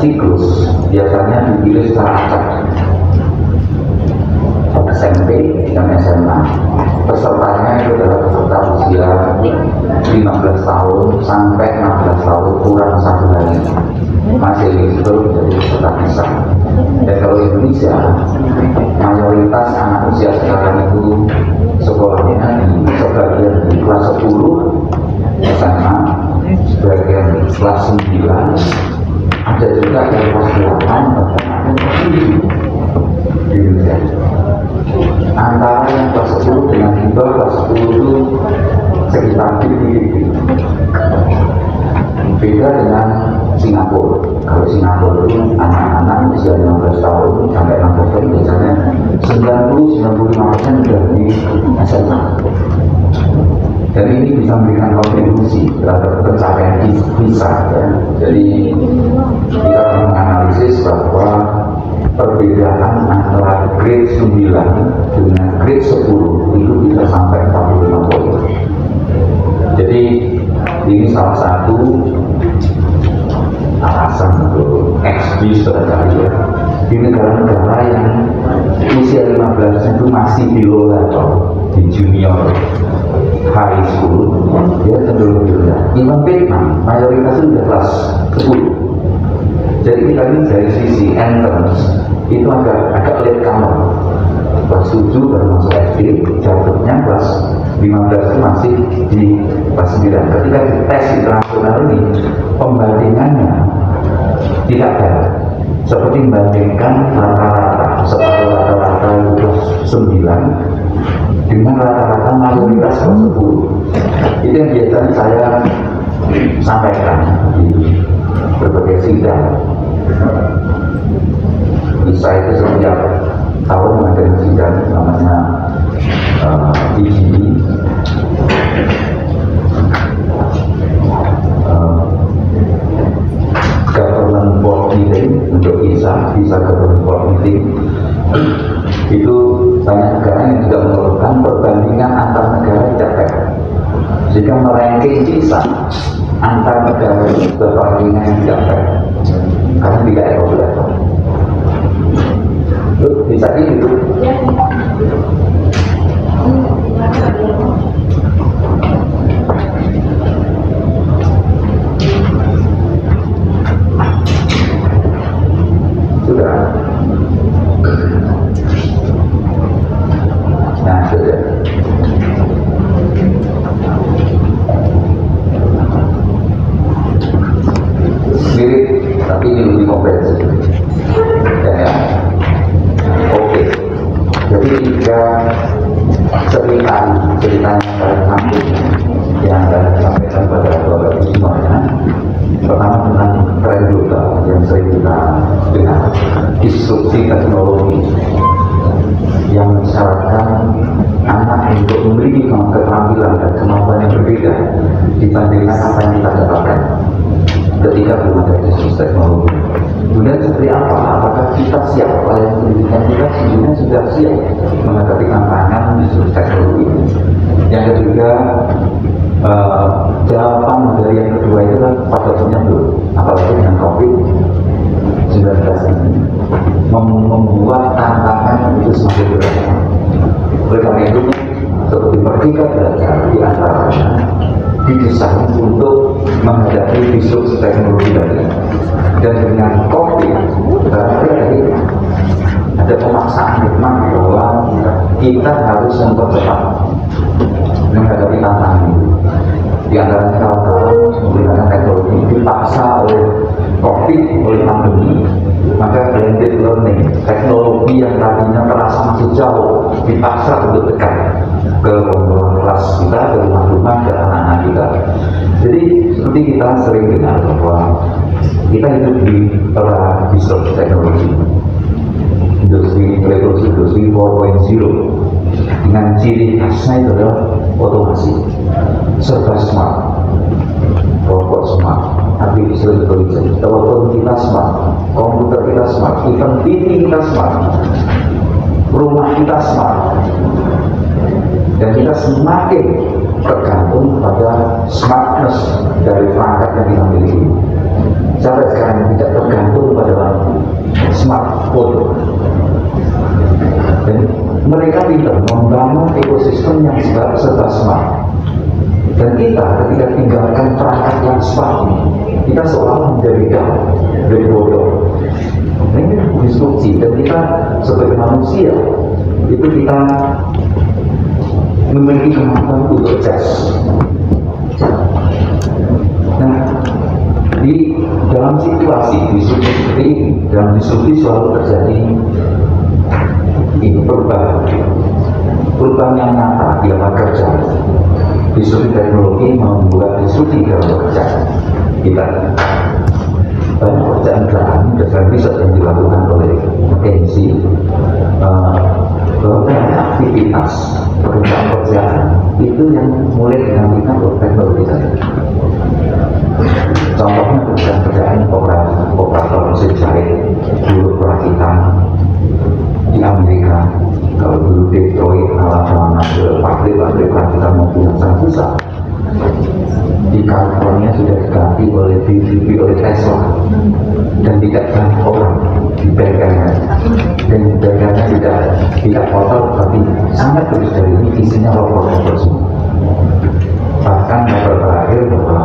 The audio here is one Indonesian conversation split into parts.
Siklus biasanya dipilih secara acak. SMP dan SMA pesertanya itu adalah peserta usia 15 tahun sampai 16 tahun kurang satu hari. Masih itu menjadi peserta bisa dan kalau Indonesia mayoritas anak usia sekarang itu sekolahnya di sebagian di kelas 10 SMA sebagian di kelas 9 ada juga yang kelas 8 bahkan ada kelas 7 di Indonesia antara yang kelas 10 dengan di bawah kelas 10 itu sekitar tipis beda dengan Singapura. Kalau Singapura itu anak-anak usia 15 tahun sampai 16 tahun biasanya 90-95 persen sudah di SMA dan ini bisa memberikan kontribusi terhadap pencapaian bisa ya. jadi kita menganalisis bahwa perbedaan antara grade 9 dengan grade 10 itu bisa sampai 45 poin. Jadi ini salah satu alasan untuk excuse barangkali ya. Di negara-negara yang usia 15 itu masih di low level di junior high school dia cenderung rendah even Vietnam mayoritas sudah kelas 10 jadi kita ini dari sisi entrance itu agak agak late comer kelas 7 baru masuk SD jatuhnya kelas 15 itu masih di kelas 9 ketika di tes internasional ini pembandingannya tidak ada. Seperti membandingkan rata-rata separuh rata-rata kelas 9 dengan rata-rata mayoritas 10 itu yang biasanya saya sampaikan di berbagai sidang. Bisa itu setiap tahun ada sidang namanya uh, Meeting untuk ISA, ISA Government Board Meeting itu banyak negara yang juga menurunkan perbandingan antar negara fair jika meranking ISA antar negara perbandingan yang fair karena tidak equal level bisa gitu. sudah nah sudah mirip tapi ini lebih komprehensif ya, ya. oke jadi disrupsi teknologi yang mensyaratkan anak untuk memiliki keterampilan dan kemampuan yang berbeda dibandingkan apa yang kita dapatkan ketika belum ada diskusi teknologi. Kemudian seperti apa? Apakah kita siap? Layanan pendidikan kita sebenarnya sudah siap menghadapi tantangan diskusi teknologi. Yang ketiga, uh, jawaban dari yang kedua itu kan pada belum, apalagi dengan COVID 19 ini membuat tantangan itu semakin berat. Oleh karena itu, seperti merdeka belajar di antaranya didesain untuk menghadapi disrupsi teknologi tadi. Dan dengan COVID, barangkali ada pemaksaan hikmah bahwa kita harus mempercepat menghadapi tantangan itu. Di antaranya kawan-kawan menggunakan teknologi dipaksa oleh COVID, oleh pandemi, maka blended learning, teknologi yang tadinya terasa masih jauh, dipaksa untuk dekat ke kelas kita, ke rumah-rumah, ke anak-anak kita. Jadi seperti kita sering dengar bahwa kita hidup di era disrupsi teknologi industri revolusi industri 4.0 dengan ciri khasnya itu adalah otomasi. Serba smart. Robot smart. Artificial intelligence telepon kita smart? Komputer kita smart. Even TV kita smart. Rumah kita smart. Dan kita semakin tergantung pada smartness dari perangkat yang kita miliki sampai sekarang tidak tergantung pada smartphone. Dan mereka pintar membangun ekosistem yang serba smart. Dan kita ketika tinggalkan perangkat yang smart kita seolah menjadi down dari bodoh. Ini disrupsi dan kita sebagai manusia itu kita memiliki kemampuan untuk jazz nah di dalam situasi disrupsi seperti ini dalam disrupsi selalu terjadi ini perubahan. Perubahan yang nyata di dalam kerja. Disrupsi teknologi membuat disrupsi dalam kerja. Kita banyak pekerjaan-pekerjaan berdasarkan riset yang dilakukan oleh McKinsey uh, banyak aktivitas pekerjaan-pekerjaan itu yang mulai digantikan oleh teknologi tadi. Contohnya pekerjaan-pekerjaan operator, operator mesin jahit, dulu perakitan di Amerika, kalau dulu Detroit, Alabama, pabrik-pabrik perakitan mobil yang sangat besar, di California sudah diganti oleh BVP oleh Tesla dan tidak banyak orang di bengkelnya dan bengkelnya tidak tidak kotor tapi sangat terus dari ini isinya robot-robot semua. Bahkan yang terakhir bahwa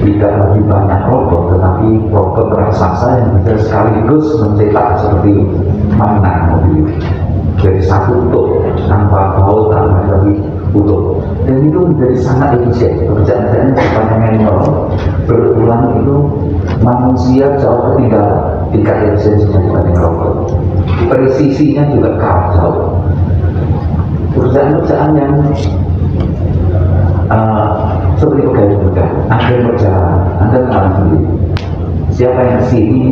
tidak lebih banyak robot tetapi robot raksasa yang bisa sekaligus mencetak seperti mainan mobil. Dari satu untuk tanpa bau tanpa lagi utuh dan itu menjadi sangat efisien. Pekerjaan-pekerjaan manual berulang itu manusia jauh ketinggalan. Tingkat efisiensinya dibanding robot presisinya juga kalah jauh. Pekerjaan-pekerjaan yang uh, seperti pegawai muda anda berjalan anda tahu sendiri. Siapa yang sini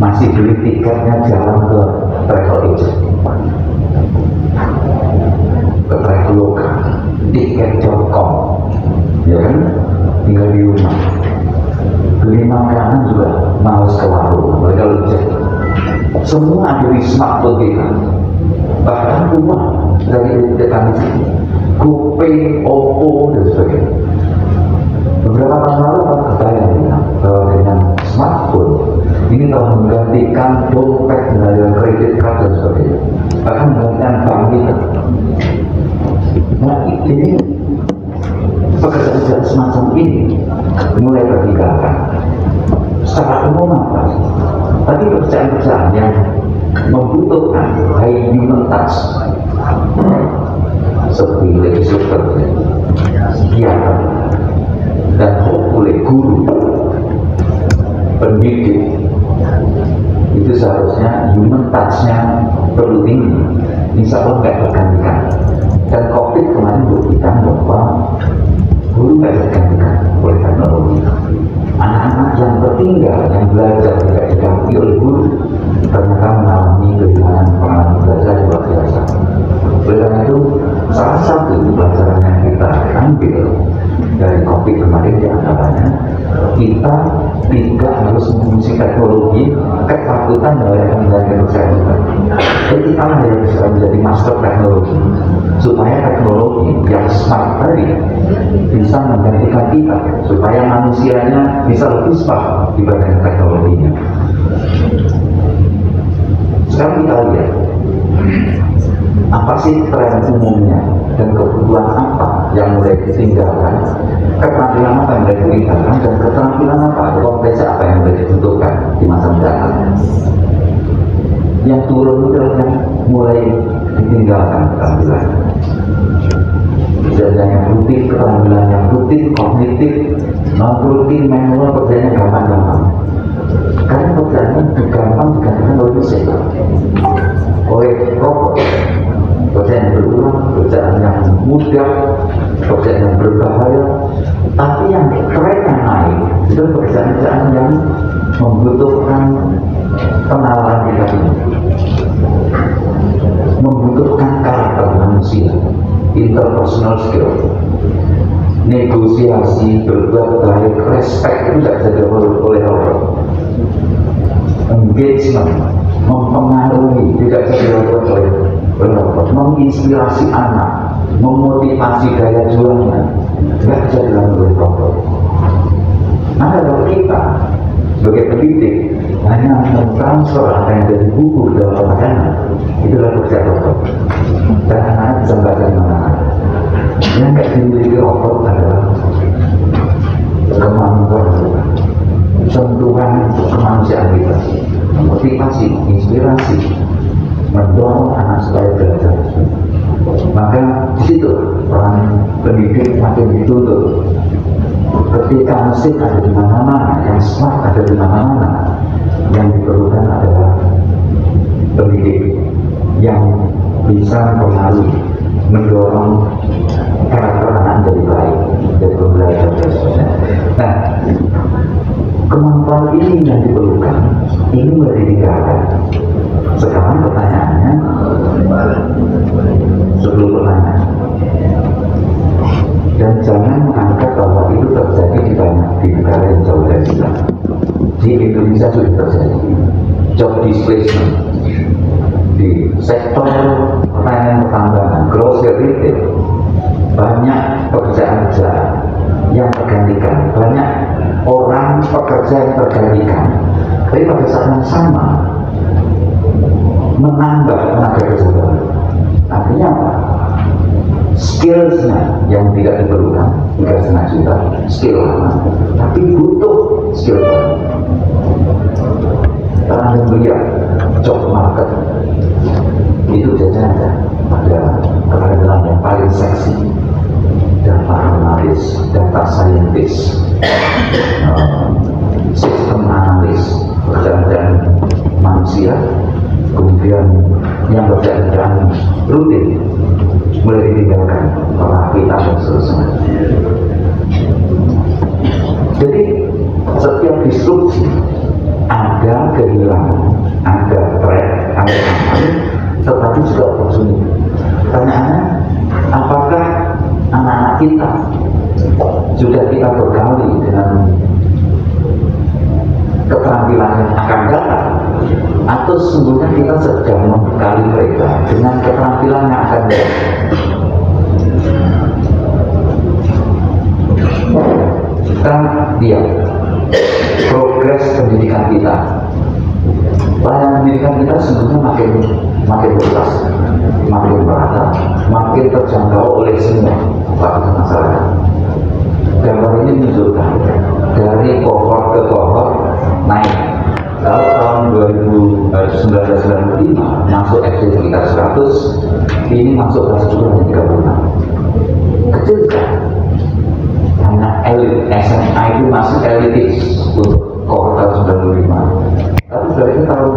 masih beli tiketnya jalan ke travel agent ke Traveloka tiket.com ya kan? Tinggal di rumah. Beli makanan juga males ke warung. Mereka lebih semua ada di smartphone kita. Bahkan rumah dari dekat sini. GoPay, Oppo dan sebagainya. Beberapa tahun lalu kalau kebayang ya, bahwa dengan smartphone ini telah menggantikan dompet dengan kredit card dan sebagainya. Bahkan menggantikan bank kita Nah ini pekerjaan semacam ini mulai tertinggalkan. Secara umum apa? Tapi pekerjaan-pekerjaan yang membutuhkan high human touch seperti legislator, psikiater, dan hopefully guru, pendidik, itu seharusnya human touch-nya perlu tinggi. Insya Allah nggak tergantikan Kemarin buktikan bahwa guru tidak tergantikan oleh teknologi. Anak-anak yang tertinggal, yang belajar tidak diganti oleh guru, ternyata mengalami kehilangan pengalaman belajar yang luar biasa. Oleh karena itu, salah satu pelajaran yang kita ambil dari COVID kemarin di antaranya kita tidak harus mengusik teknologi ketakutan bahwa yang menjadi kesehatan. Jadi kita lah yang bisa menjadi master teknologi supaya teknologi yang smart tadi bisa menggantikan kita supaya manusianya bisa lebih smart dibanding teknologinya. Sekarang kita lihat apa sih tren umumnya dan kebutuhan apa yang mulai ditinggalkan keterampilan apa yang mulai ditinggalkan dan keterampilan apa kompetensi apa yang mulai dibutuhkan di masa mendatang. Yang turun itu yang mulai ditinggalkan keterampilan. Kerjaan yang rutin, keterampilan yang rutin, kognitif, non rutin, manual, kerjanya gampang-gampang. Karena pekerjaannya gampang digantikan oleh mesin. Oleh robot pekerjaan yang berulang, pekerjaan yang mudah, pekerjaan yang berbahaya, tapi yang keren yang naik itu pekerjaan-pekerjaan yang membutuhkan penalaran kita ini, membutuhkan karakter manusia, interpersonal skill, negosiasi, berbuat baik, respect itu tidak bisa dilakukan oleh robot. Engagement, mempengaruhi, tidak bisa dilakukan oleh robot. Menginspirasi anak, memotivasi daya juangnya, tidak bisa dilakukan robot. Maka kalau kita sebagai pendidik hanya mentransfer apa yang dari buku dalam pemahaman itulah kerja robot dan anak-anak bisa baca di mana-mana yang nggak dimiliki robot adalah kemampuan sentuhan kemanusiaan kita. Motivasi, inspirasi mendorong anak supaya belajar. Maka di situ peran pendidik makin ditutup. Ketika mesin ada di mana-mana yang smart ada di mana-mana yang diperlukan adalah pendidik yang bisa mempengaruhi mendorong karakter anak menjadi baik dan sebagainya. Nah kemampuan ini yang diperlukan ini mulai ditinggalkan sekarang pertanyaannya sebelum pertanyaan dan jangan menganggap bahwa itu terjadi di banyak di negara yang jauh dari kita. Di Indonesia sudah terjadi. Job displacement. Di sektor pertanian pertambangan grocery retail banyak pekerjaan-pekerjaan yang tergantikan. Banyak orang pekerja yang tergantikan. Tapi pada saat yang sama menambah tenaga kerja baru artinya apa? skillsnya yang tidak diperlukan tiga setengah juta skill tapi butuh skill terang melihat job market. Itu biasanya ada ada keterampilan yang paling seksi data analis, data scientist, uh, sistem analis, pekerjaan manusia, kemudian yang pekerjaan rutin mulai ditinggalkan kita dan. Jadi setiap disrupsi ada kehilangan, ada threat, ada tetapi juga opportunity. Pertanyaannya, apakah anak-anak kita sudah kita berkali sesungguhnya kita sedang membekali mereka dengan keterampilan yang akan kita lihat progres pendidikan kita. Layanan pendidikan kita sesungguhnya makin makin luas makin merata makin terjangkau oleh semua lapisan masyarakat. Gambar ini menunjukkan dari kohort ke kohort naik. Kalau tahun 1995 masuk SD sekitar 100 ini masuk kelas 10 hanya 36 kecil sekali. Hanya elit SMA itu masih elitis untuk tahun 95 tapi dari tahun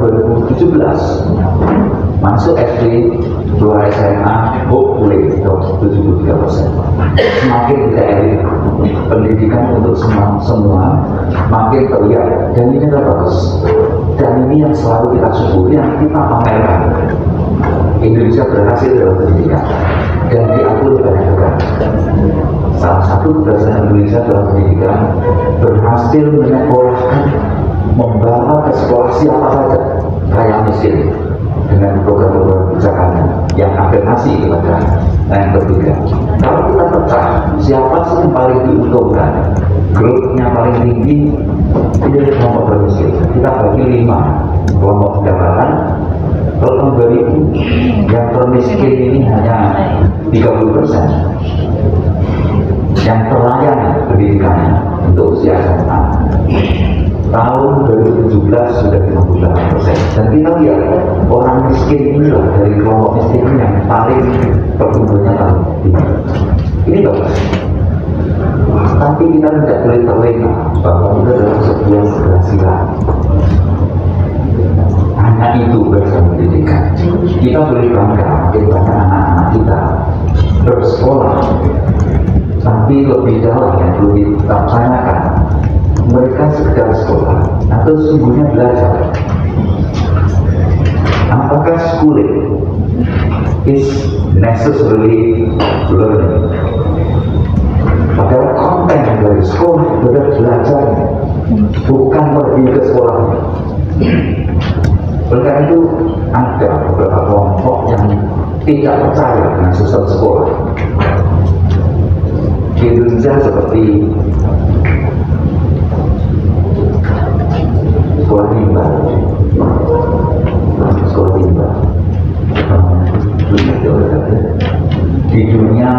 2017 masuk SD dua SMA hopefully 73 persen. Semakin tidak elit pendidikan untuk semua semua makin terlihat. Dan ini adalah bagus dan ini yang selalu kita syukuri yang kita pamerkan Indonesia berhasil dalam pendidikan dan diatur banyak negara. Salah satu berdasarkan Indonesia dalam pendidikan berhasil menyekolahkan membawa ke sekolah siapa saja kaya miskin dengan program-program kebijakan yang afirmasi kepada nah yang ketiga kalau kita pecah siapa sih yang paling diuntungkan? Grupnya paling tinggi ini kelompok bermiskin kita bagi lima kelompok pendapatan kalau tahun 2000 yang termiskin ini hanya 30 persen. Yang terlayani pendidikannya untuk usia SMA tahun 2017 sudah 58 persen. Dan kita lihat orang miskin inilah dari kelompok miskin ini yang paling pertumbuhannya tahun ini. Ini bagus. Tapi kita tidak boleh terlena bahwa itu adalah sebuah keberhasilan hanya itu bersama pendidikan kita boleh bangga banyak anak-anak kita bersekolah tapi lebih dalam yang perlu kita mereka sekedar sekolah atau sungguhnya belajar? Apakah schooling is necessarily learning. Padahal konten dari sekolah adalah belajar bukan pergi ke sekolah. Karena itu ada beberapa kelompok yang tidak percaya dengan sistem sekolah. Di Indonesia seperti sekolah rimba di dunia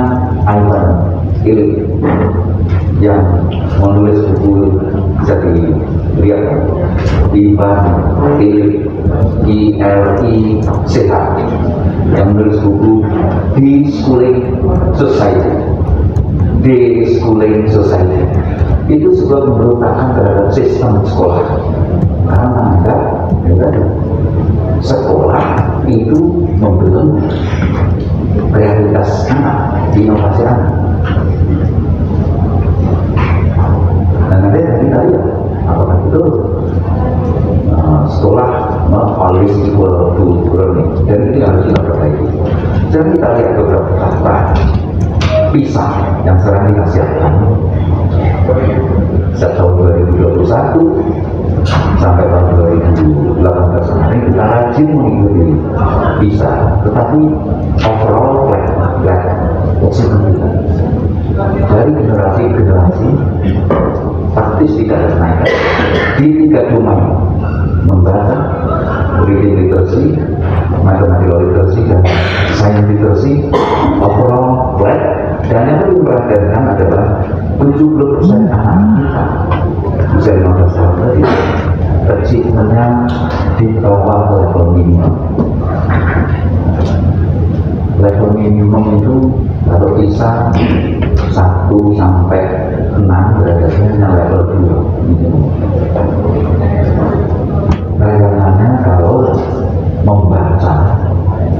Ivan Ilip yang menulis buku bisa dilihat Ivan Ilip I L I C H. Yang menulis buku The Schooling Society. The Schooling Society. Itu sebuah pemberontakan terhadap sistem sekolah karena menganggap sekolah itu membelenggu realitas anak, inovasi anak. Dan nanti kita lihat apakah itu uh, sekolah equal to learning dan itu harus kita perbaiki. Dan kita lihat beberapa kata pisah yang sekarang kita siapkan sejak tahun 2021 sampai tahun 2018 kemarin kita rajin mengikuti. Bisa tetapi overall flat flat kita dari generasi ke generasi praktis tidak ada kenaikan. Di tiga domain membaca reading literacy mathematical literacy dan science literacy overall flat dan yang perlu diperhatikan adalah 70% anak kita usia 15 tahun tadi achievementnya di bawah level minimum. Level minimum itu kalau bisa 1 sampai 6 berada hanya level 2 minimum. Bayangannya kalau membaca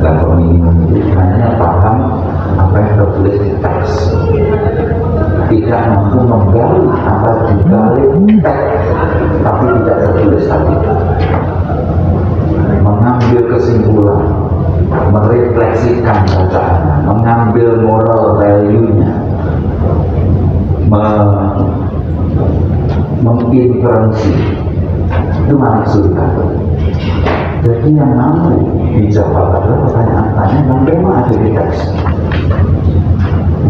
level minimum itu hanya paham apa yang tertulis di teks tidak mampu menggali apa di balik teks tapi tidak tertulis tadi. Mengambil kesimpulan merefleksikan bacaan mengambil moral value-nya me menginferensi. Itu maksudnya jadi yang mampu dijawab adalah pertanyaan-pertanyaan yang memang ada di teks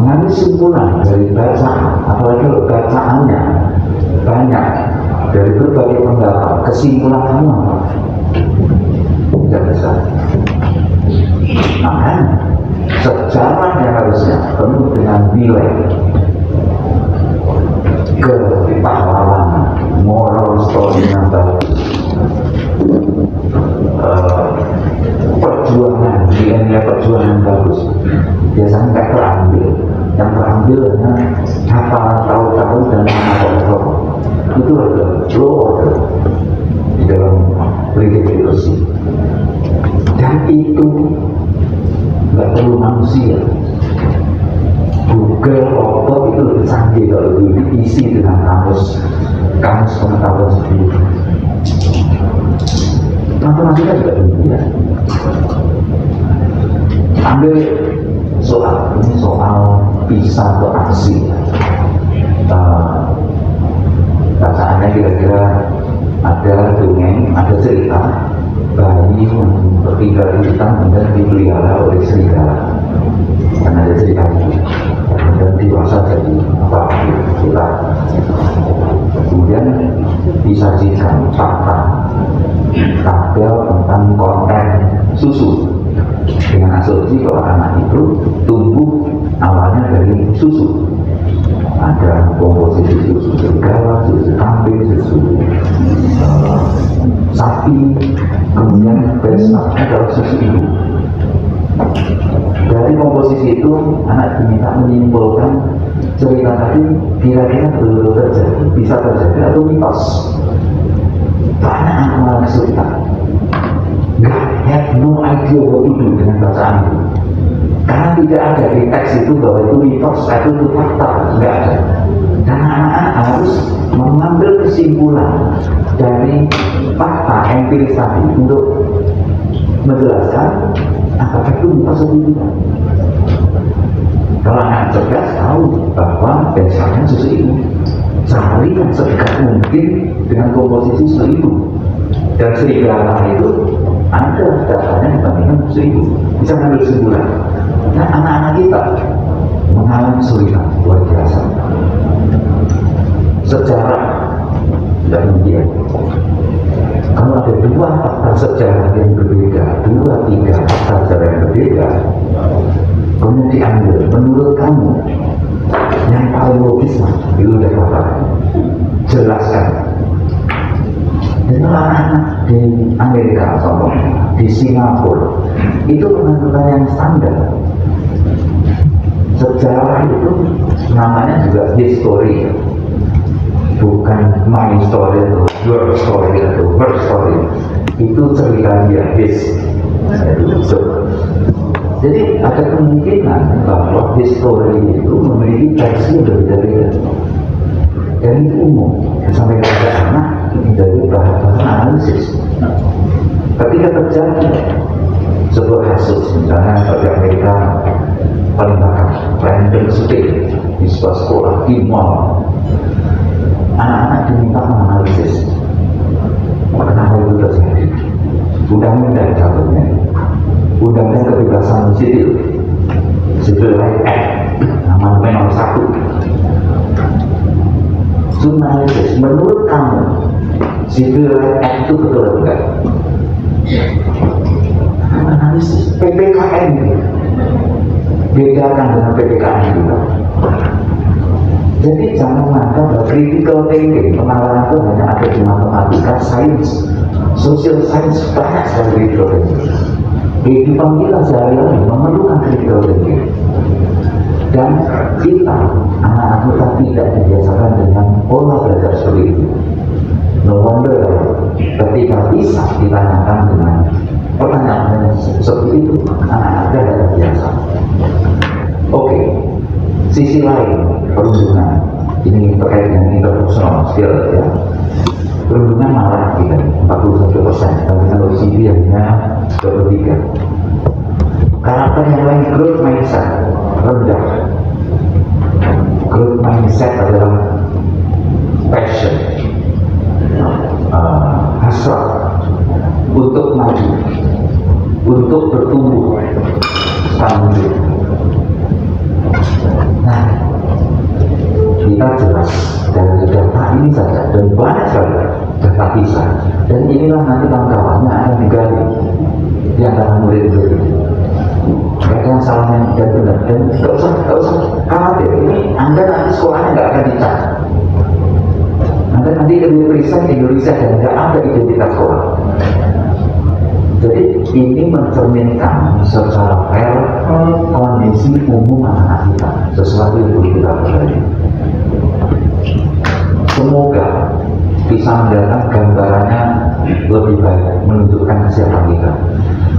mengambil kesimpulan dari bacaan apalagi kalau bacaannya banyak dari berbagai pendapat kesimpulan kamu apa? tidak bisa. Makanya sejarah yang harusnya penuh dengan nilai. Kepahlawanan moral story yang bagus uh, perjuangan nilai perjuangan bagus. Biasanya nggak terambil yang terambil hanya apa tahu-tahu dan apa tahu itu adalah low order di dalam politik dan itu nggak perlu manusia. Google, Oppo itu lebih canggih kalau diisi dengan kamus kamus pengetahuan sendiri. Matematika juga demikian. Ambil soal ini soal pisah atau aksi. Uh, kira-kira ada dongeng ada cerita bayi yang bertinggal di hutan kemudian dipelihara oleh serigala. Karena ada cerita itu dan dewasa jadi apa? Kita. Kemudian disajikan fakta tabel tentang konten susu. Dengan asumsi bahwa anak itu tumbuh awalnya dari susu ada komposisi susu serigala, susu kambing, susu uh, sapi, kemudian besarnya adalah susu ibu. Dari komposisi itu anak diminta menyimpulkan cerita tadi kira-kira betul-betul terjadi, bisa terjadi atau mitos. Banyak anak malah kesulitan. Gak have no idea what to dengan bacaan itu. Karena tidak ada di teks itu bahwa itu mitos atau itu fakta, nggak ada. Dan anak-anak harus mengambil kesimpulan dari fakta empiris tadi untuk menjelaskan apakah itu mitos atau tidak. Kalau anak cerdas tahu bahwa dasarnya susu itu cari yang sedekat mungkin dengan komposisi susu itu dan serigala itu ada dasarnya dibandingkan susu itu bisa mengambil kesimpulan Nah anak-anak kita mengalami kesulitan luar biasa. Sejarah dan dia. Kalau ada dua fakta sejarah yang berbeda, dua tiga fakta sejarah yang berbeda, kemudian diambil, menurut kamu yang paling logis mah itu udah apa? Jelaskan. Dan anak-anak di Amerika, contohnya, di Singapura, itu dengan yang standar sejarah itu namanya juga history. Bukan my story atau your story atau her story. Itu cerita dia his. So, jadi ada kemungkinan bahwa history itu memiliki versi yang berbeda-beda. Dan itu umum sampai pada anak dari bahan-bahan analisis. Ketika terjadi sebuah kasus misalnya pada Amerika penembakan random shooting di sebuah sekolah di mall. Anak-anak diminta menganalisis. Kenapa itu terjadi undang-undang contohnya undang-undang kebebasan sipil. Civil Rights Act. Nama nomor satu. Jurnalistis menurut kamu Civil Rights Act itu betul atau enggak? Analisis PPKN bedakan dengan PPKN juga. Jadi jangan menganggap bahwa critical thinking penalaran itu hanya ada di matematika, sains, social science banyak sekali critical thinking. Kehidupan kita sehari-hari memerlukan critical thinking. Dan kita, anak-anak kita tidak dibiasakan dengan pola belajar seperti itu. No wonder ketika bisa ditanyakan dengan pertanyaan seperti itu, anak-anak tidak biasa. Lain perundungan ini terkait dengan interpersonal skill ya. Perundungan malah kita 41 persen, tapi kalau CV hanya 23. Karakter yang lain growth mindset rendah. Growth mindset adalah passion, uh, hasrat untuk maju, untuk bertumbuh, tanggung kita jelas dari data ini saja dan banyak sekali data bisa dan inilah nanti kawan-kawannya akan digali di antara murid-murid ada yang salah yang dan benar. Dan gak usah gak usah khawatir ini anda nanti sekolahnya gak akan dicat anda nanti lebih riset Indonesia dan gak ada identitas sekolah. Jadi ini mencerminkan secara fair kondisi umum anak kita sesuatu yang perlu kita pelajari. Semoga bisa mendatang gambarannya lebih baik, menunjukkan kesiapan kita.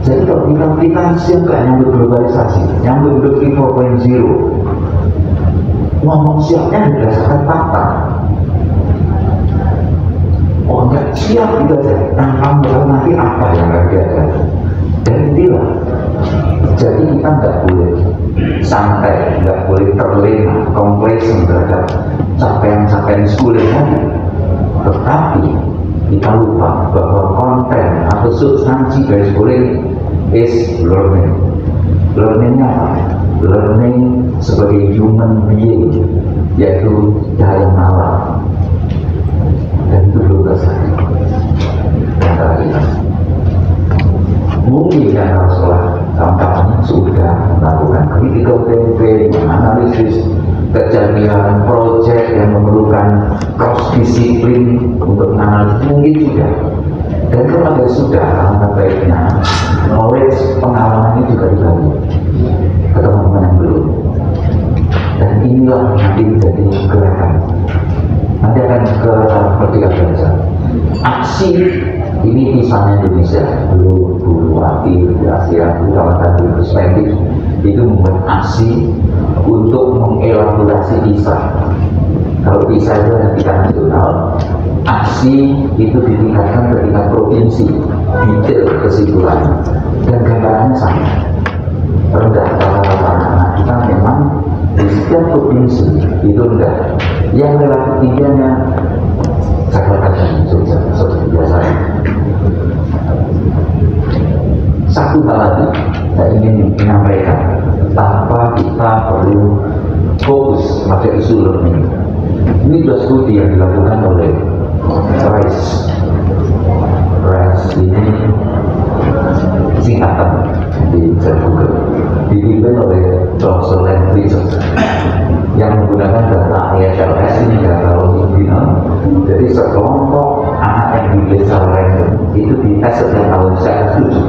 Jadi kalau kita kita siap gak nyambut globalisasi, nyambut industri 4.0, ngomong siapnya berdasarkan fakta, oh enggak siap gitu aja tanpa menghormati apa yang akan diajarkan dan inilah jadi kita enggak boleh santai, nggak boleh terlena, komplesen terhadap capaian-capaian sekolah kan. Tetapi kita lupa bahwa konten atau substansi dari sekolah is learning. Learningnya apa? Learning sebagai human being, yaitu daya nalar. Dan itu belum kita mungkin yang sekolah kawan-kawan sudah melakukan critical thinking, analisis kejadian, proyek yang memerlukan cross disiplin untuk menganalisis mungkin juga. Dan kalau ada sudah, alangkah baiknya knowledge pengalaman ini juga dibagi ke teman-teman yang belum. Dan inilah nanti menjadi gerakan. Nanti akan ke merdeka belajar. Aksi ini misalnya Indonesia. Dulu dulu wakil di Asia kawasan di perspektif itu membuat aksi untuk mengelaborasi kisah. Kalau kisah itu ada tingkat nasional aksi itu ditingkatkan ke tingkat provinsi. Detail kesimpulan. Dan gambarannya sama. Rendah rata-rata. Anak kita memang di setiap provinsi itu rendah. Yang relatif tingginya saya katakan Jogja seperti biasa satu hal lagi saya ingin menyampaikan tanpa kita perlu fokus pada isu learning ini dua studi yang dilakukan oleh Rice Rice ini singkatan di Google dipimpin oleh Dr. Len yang menggunakan data ISLS ini data longitudinal jadi sekelompok anak yang dipilih secara random itu dites setiap tahun. Saya setuju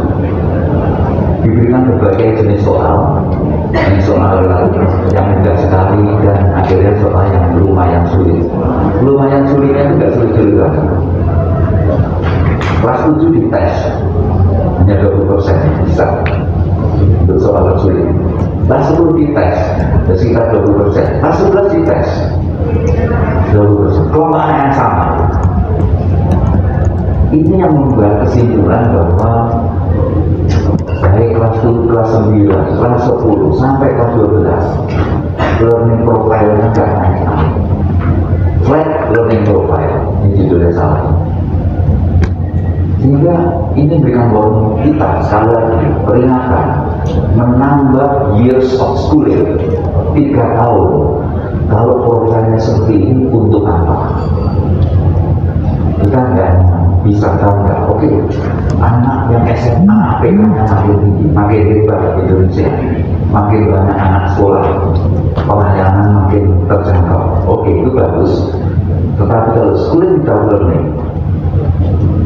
diberikan berbagai jenis soal. Yang soal yang mudah sekali dan akhirnya soal yang lumayan sulit. Lumayan sulitnya itu tidak sulit-sulit banget kelas 7 dites hanya 20 persen bisa. Untuk soal sulit. Kelas 10 dites sekitar 20 persen. Kelas 11 dites 20 persen. Kelompok yang sama ini yang membuat kesimpulan bahwa baik kelas 7, kelas 9, kelas 10 sampai kelas 12 learning profile-nya nggak naik flat learning profile ini judulnya salah. Sehingga ini berikan warning kita sekali peringatan menambah years of schooling. Tiga tahun. Kalau profilnya seperti ini untuk apa? Kita nggak bisa bangga oke. Anak yang SMA APK-nya makin tinggi makin hebat di Indonesia. Makin banyak anak sekolah. Pelayanan makin terjangkau. Oke itu bagus. Tetapi kalau schooling without learning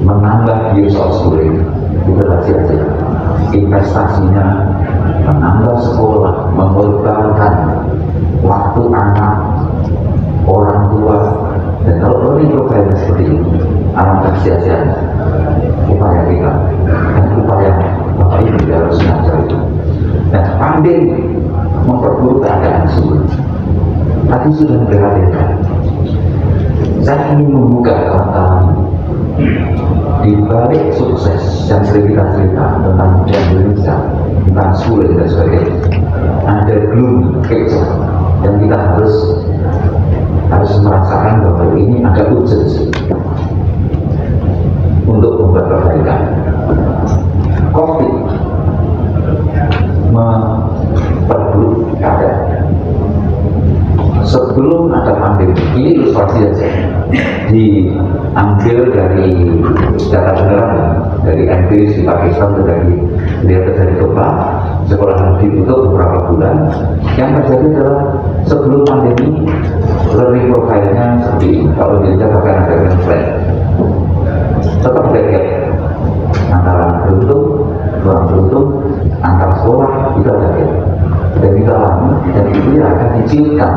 menambah years of schooling itu sia-sia investasinya menambah sekolah mengorbankan waktu anak orang tua dan kalau learning program seperti ini alangkah sia-sia upaya kita. Dan upaya Bapak Ibu harus mengajar itu. Dan pandemi memperburuk keadaan tersebut. Tapi sudah memprihatinkan saya ingin membuka kawan-kawan di balik sukses yang sering kita cerita tentang Indonesia tentang sulit dan sebagainya. Ada gloom picture yang kita harus harus merasakan bahwa ini ada urgensi untuk membuat perbaikan. COVID memperburuk keadaan. Sebelum ada pandemi, ini ilustrasi saja diambil dari data beneran dari Empiris di Pakistan dari lihat terjadi gempa sekolah ditutup beberapa bulan yang terjadi adalah sebelum pandemi learning profile-nya seperti ini. Kalau di Indonesia bahkan ada yang flat. Tetap ada gap antara beruntung kurang beruntung antar sekolah itu ada gap dan kita alami dan itu ya akan diciutkan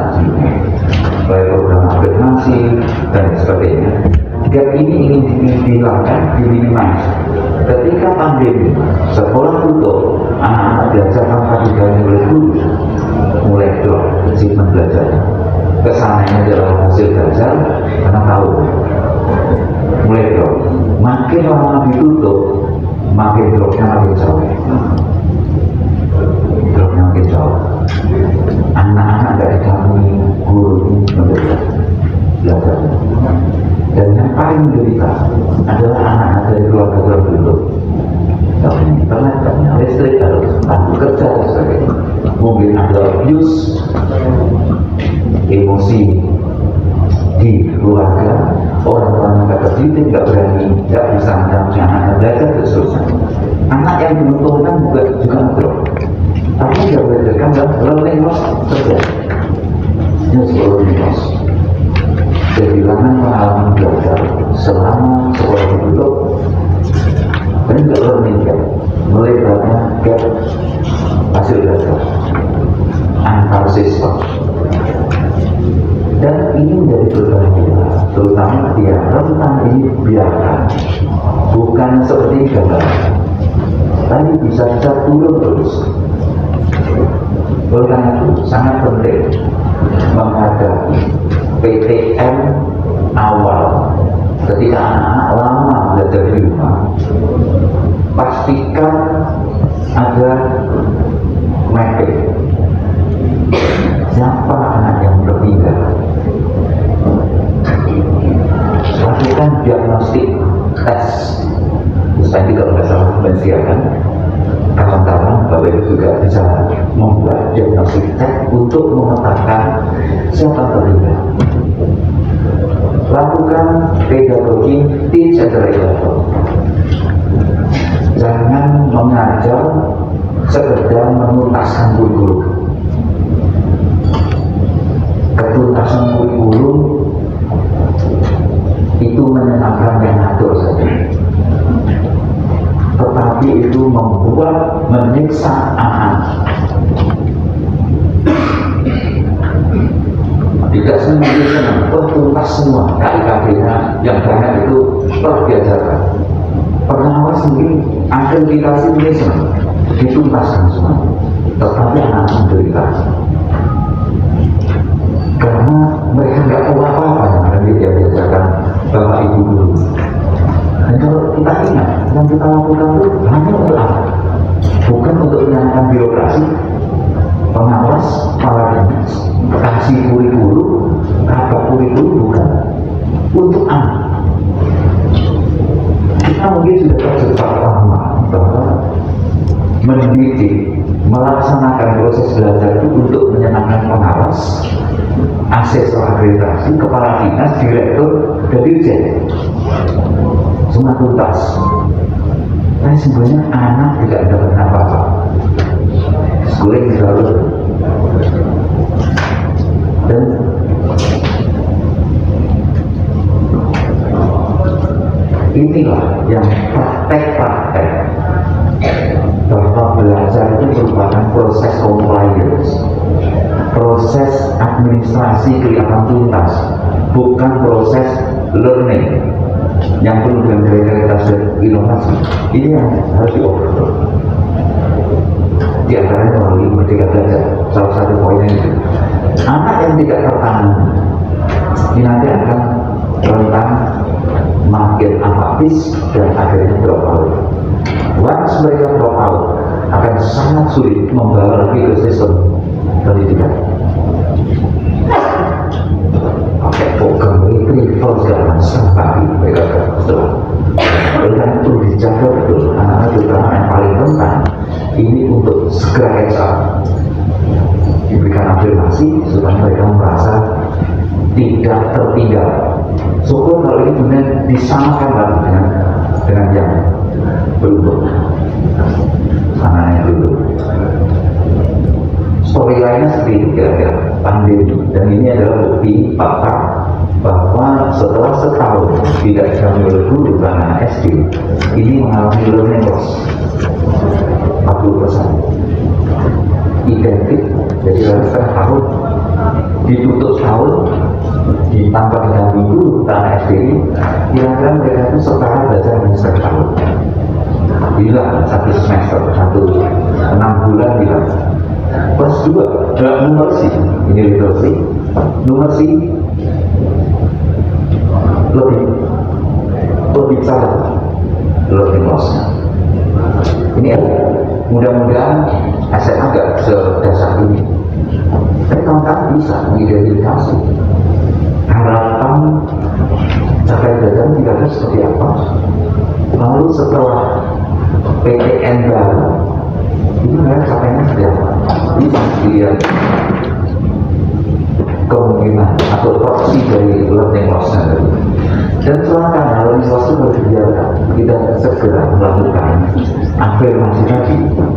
baik program afirmasi dan sebagainya. Gap ini ingin dihilangkan diminimais ketika pandemi sekolah tutup anak-anak belajar tanpa didampingi oleh guru. Mulai drop sistem belajar ke sananya adalah hasil belajar karena tahu. Mulai drop. Makin lama ditutup makin dropnya makin jauh. Dropnya makin jauh. Anak-anak dari kami guru menderita. Belajar dan yang paling menderita adalah anak-anak dari keluarga penduduk Gak punya internet, punya listrik, harus bantu kerja dan sebagainya. Mungkin ada abuse emosi di keluarga orang tua nggak terdidik nggak berani nggak bisa mendampingi anaknya belajar dan anak yang diuntungkan juga juga drop tapi nggak belajarkan dan learning loss terjadi ini sebuah learning kehilangan pengalaman belajar selama sekolah dulu dan juga learning gap melebarnya gap hasil belajar. Antar siswa dan ini menjadi berbahaya terutama ketika rentan ini biarkan. Bukan seperti gambar. Tapi bisa bisa turun terus. Oleh itu sangat penting menghadapi PTM awal. Ketika anak-anak lama belajar di rumah pastikan ada mapping. Siapa Ibu juga bisa membuat diagnostik tes untuk memetakan siapa tertinggal lakukan pedagogi right level jangan mengajar sekedar menuntaskan kurikulum ketuntasan kurikulum itu menyenangkan yang ngatur saja tetapi itu membuat menyiksa anak. Tidak sendiri senang oh tuntas semua. KIKB nya yang banyak itu telah diajarkan pengawas mungkin akreditasi ini senang. Dituntaskan semua. Tetapi anak menderita. Karena mereka nggak tahu apa-apa yang tadi dia diajarkan bapak ibu dulu dan kalau kita ingat yang kita lakukan itu hanya untuk apa? Bukan untuk menyenangkan birokrasi pengawas para dinas kasih kurikulum kabar kurikulum bukan. Untuk anak kita mungkin sudah terjebak lama bahwa mendidik melaksanakan proses belajar itu untuk menyenangkan pengawas asesor akreditasi kepala dinas direktur dan dirjen semua tuntas. Tapi sebenarnya anak tidak dapat apa-apa. Schooling selalu dan inilah yang praktek-praktek bahwa belajar itu merupakan proses compliance. Proses administrasi kelihatan tuntas bukan proses learning yang perlu dengan kreativitas dan inovasi ini yang harus diobrol. Di antaranya melalui merdeka belajar salah satu poinnya itu. Anak yang tidak tertanam ini nanti akan rentan makin apatis dan akhirnya drop out. Once mereka drop out akan sangat sulit membawa lagi ke sistem pendidikan. Pakai program retrieval segala macam tapi mereka oleh karena itu dijaga betul. Anak-anak terutama yang paling rentan. Ini untuk segera up. Diberikan afirmasi supaya mereka merasa tidak tertinggal. Syukur kalau ini kemudian disamakan lagi dengan dengan yang beruntung anak yang beruntung story lainnya seperti itu kira-kira. Pandemi dan ini adalah bukti fakta bahwa setelah setahun tidak kami oleh guru karena SD ini mengalami learning loss. 40 persen identik jadi dalam setengah tahun ditutup tahun ditambah dengan minggu karena SD ini kira-kira mereka itu setara belajar hanya setengah tahun hilang satu semester satu enam bulan hilang plus dua dalam numeracy ini literacy numeracy lebih lebih salah learning loss ini mudah-mudahan SMA agak sedasar ini Tapi kawan-kawan bisa mengidentifikasi harapan capai belajar tidak seperti apa. Lalu setelah PTN baru, itu mereka capainya seperti apa? Bisa dilihat kemungkinan atau proksi dari learning loss-nya tadi. Dan silakan hal ini harus dibiarkan. Kita segera melakukan afirmasi tadi,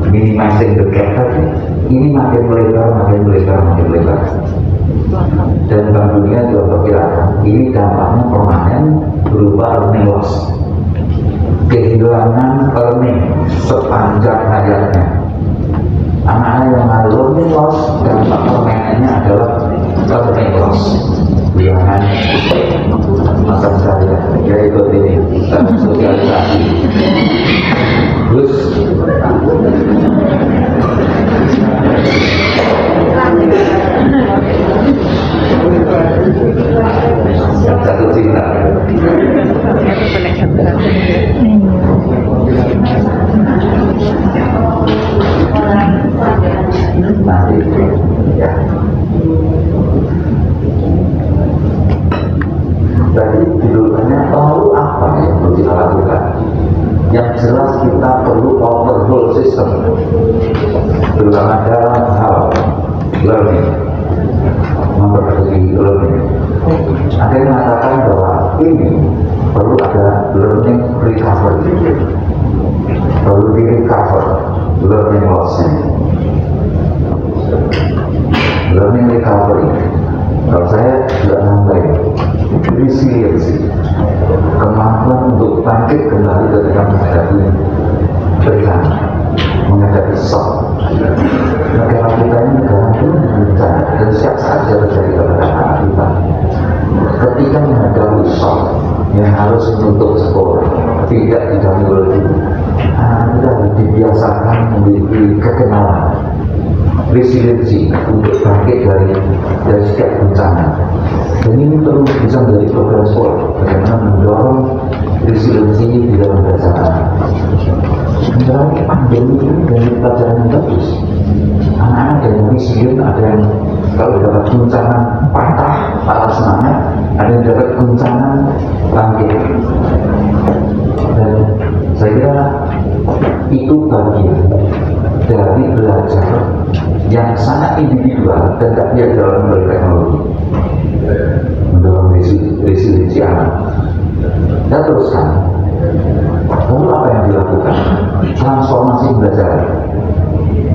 minimizing the gap tadi. Ini makin melebar, makin melebar, makin melebar. Dan Bank Dunia juga perkirakan ini dampaknya permanen berupa learning loss. Kehilangan learning sepanjang hayatnya. Anak-anak yang learning loss, dampak permanennya adalah loss jangan makan saya ya ikut ini sosialisasi terus satu cinta nanti ya Jadi judulnya lalu apa yang perlu kita lakukan? Yang jelas kita perlu overhaul sistem, terutama dalam hal learning, memperbaiki learning. Ada yang mengatakan bahwa ini perlu ada learning recovery, perlu di recover learning lossnya. Learning recovery. Kalau saya juga nambahin resiliency kemampuan untuk bangkit kembali ketika menghadapi bencana menghadapi shock. Negara kita ini negara penuh bencana dan siap saja terjadi kepada kita. Ketika menghadapi shock yang harus menutup sekolah tidak didampingi oleh anak kita dibiasakan memiliki kekenalan resiliensi untuk bangkit dari dari setiap bencana. Dan ini perlu bisa menjadi program sekolah bagaimana mendorong resiliensi di dalam anak sebenarnya pandemi ini dari pelajaran yang bagus. Anak-anak ada yang resilient ada yang kalau dapat guncangan patah patah semangat ada yang dapat guncangan bangkit. Dan saya kira itu bagian dari belajar yang sangat individual dia dalam berteknologi mendorong resiliensi anak. Dan teruskan lalu apa yang dilakukan? Transformasi belajar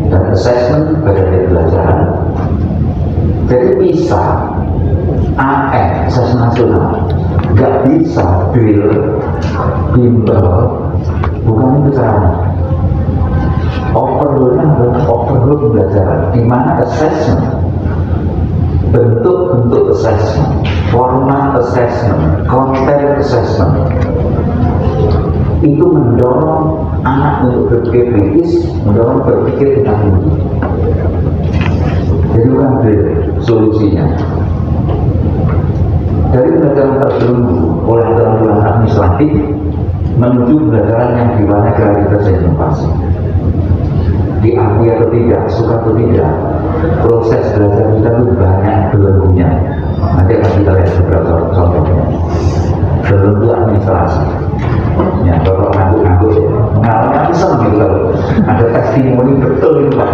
dan assessment pada belajar jadi bisa AN assessment nasional. Nggak bisa drill bimbel. Bukan itu caranya overloadnya overload pembelajaran. Di mana assessment? Bentuk-bentuk assessment. Format assessment. Konten assessment. Itu mendorong anak untuk berpikir kritis mendorong berpikir dengan tinggi. Jadi bukan solusinya. Dari pelajaran tersebut oleh aturan administratif menuju pelajaran yang di mana kreativitas dan inovasi diakui atau tidak, suka atau tidak, proses belajar kita itu banyak belenggunya. Nanti akan kita lihat beberapa contohnya. Belenggu administrasi. Ya, kalau ngangguk-ngangguk ya, mengalami aku senang gitu kalau ada testimoni betul itu Pak.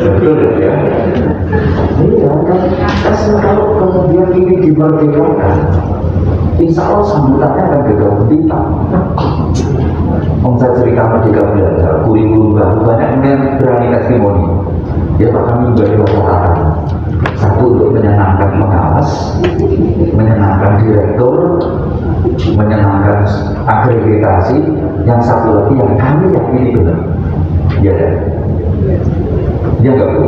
Betul ya. Iya kan, kalau kemudian ini dimerdekakan, insya Allah sambutannya akan gagal kita. Om saya cerita merdeka belajar, kurikulum baru banyak yang berani testimoni. Ya Pak kami beri catatan. Satu untuk menyenangkan pengawas, menyenangkan direktur, menyenangkan akreditasi. Yang satu lagi yang kami yakini benar. Ya, ya. Ya enggak bu?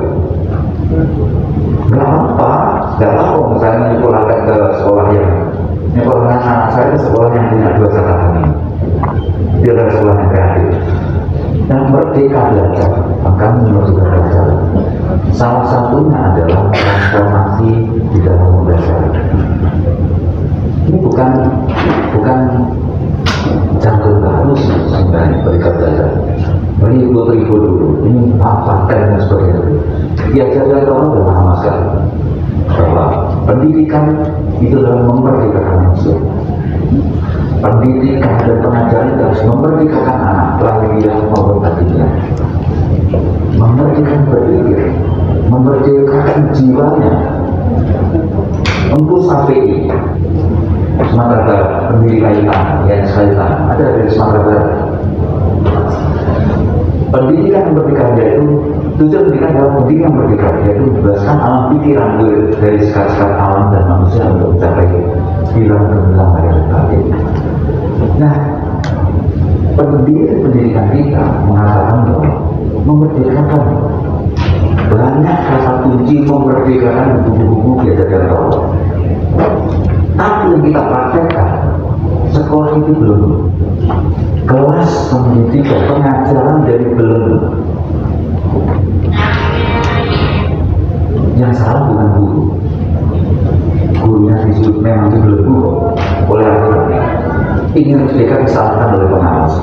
Gak apa-apa, gak misalnya menyekolahkan ke sekolah yang menyekolahkan anak saya ke sekolah yang punya dua catatan ini dia adalah sekolah yang kreatif dan merdeka belajar maka menurut belajar salah. Satunya adalah transformasi di dalam belajar ini bukan bukan jantung baru sebenarnya merdeka belajar beribu-ribu dulu ini apa dan sebagainya. Diajarkan orang sudah lama sekali. Bahwa pendidikan itu adalah memerdekakan manusia pendidikan dan pengajaran harus memerdekakan anak lahiriah maupun batinnya. Memerdekakan berpikir. Memerdekakan jiwanya. Untuk sampai Sumatera Barat pendidikan yang sekali ada dari Sumatera Barat. Pendidikan merdeka yaitu tujuan pendidikan adalah pendidikan merdeka yaitu membebaskan alam pikiran dari sekat-sekat alam dan manusia untuk mencapai batin. Nah, pendidikan pendidikan kita mengatakan bahwa memerdekakan banyak kata kunci memerdekakan buku-buku dan tahu. Tapi yang kita praktekkan sekolah itu belum kelas pendidikan pengajaran dari belum yang salah bukan guru memang itu belum guru oleh aturan ingin mereka disalahkan oleh pengawas.